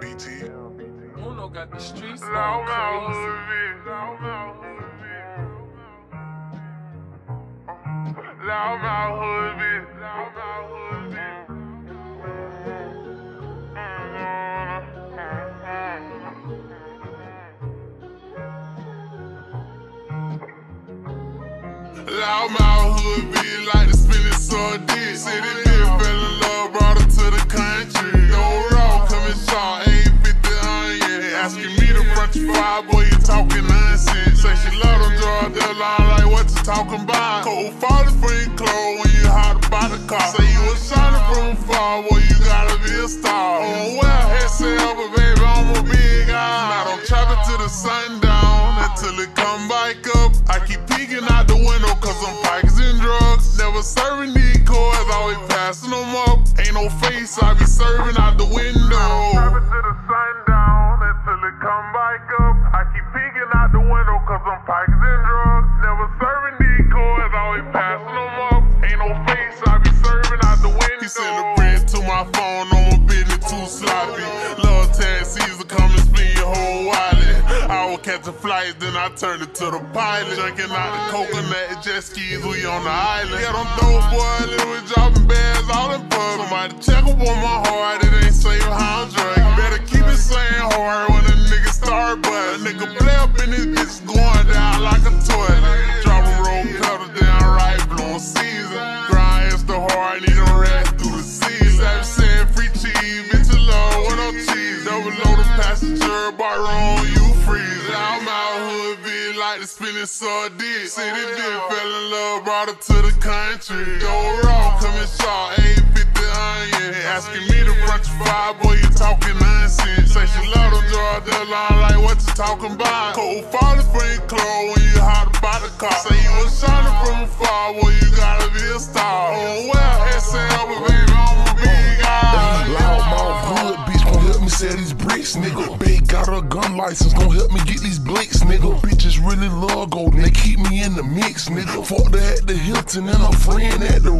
Damn, BT. Uno got the streets going Loud crazy. hood bitch. Loud mouth hood bitch. Loud mouth hood bitch. Loud mouth hood bitch. Loud mouth hood bitch like to spin it Asking me to front your five, boy, you talking nonsense. Say she love them drug dealer, like what you talking about? Cold father friend clothes when you hot about the car. Say you was shining from afar, boy, you gotta be a star. Oh well, SL, oh, but baby, I'm a big eye. Now don't trap it to the sundown until it come back up. I keep peeking out the window cause I'm packaging drugs. Never serving these cores, always passing them up. Ain't no face, I be serving out the window. To come back up. I keep peeking out the window cause I'm packaging drugs. Never serving these cores, always passing them up. Ain't no face, I be serving out the window. He send a bread to my phone, on my business too sloppy. Love taxis to come and spin your whole wallet. I will catch a flight, then I turn it to the pilot. Drinking out the coconut and jet skis, we on the island. Yeah, them dope boys, little dropping bags all in pub. Somebody check up on my but a nigga play up in this bitch going down like a toilet. Drop a roll pedal down right, blowing season. Grind is the hard, need a rest through the season. Saying free cheese, bitch love with no cheese. Double load passenger, bar on you freeze. I'm out hood, bitch, like to spin it so dick. City bitch fell in love, brought her to the country. Go raw, coming short, ain't 50 onion. Asking me to front your five, boy, you talking nonsense. Say she love them dealer, I'm like what you talking about? Cold father friend clothes when you hot about the car. Say you was shining from afar, boy, you gotta be a star. Oh well, SL, but baby, I'm a big eye. Loud mouth hood bitch gon' help me sell these bricks, nigga. Big got a gun license, gon' help me get these blicks, nigga. Bitches really love gold, they keep me in the mix, nigga. Fuck at the Hilton and a friend at the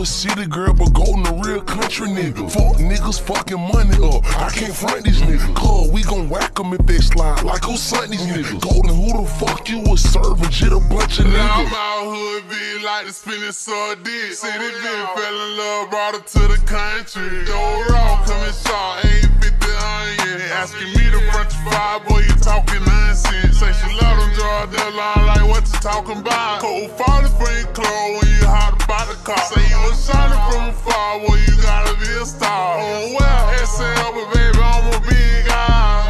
a city girl, but golden a real country nigga. Fuck niggas fucking money up. I can't front these niggas. Cuz we gon' whack them if they slide. Like who sent these niggas? Golden, who the fuck you was serving? Shit, a bunch of niggas. Now I'm out hood, bitch, like to spin it so dick. City bitch fell in love, brought her to the country. Go raw, coming short, ain't 50 onion. Asking me to front your five, boy, you talking nonsense. Say she love them drug dealer, I'm like what you talking about? Cold father friend clothes when you hot about the car. Say you was shining from afar, boy, you gotta be a star. Oh well, SL, but baby, I'm a big up.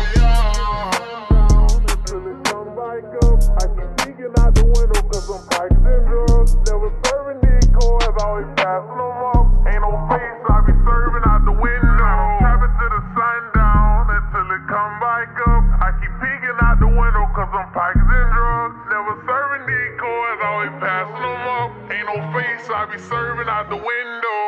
I keep peeking out the window cause I'm packaging drugs. Never always up. Ain't no face, I be serving out the window. Until it come back up. I keep peeking out the window cause I'm no face, I be serving out the window.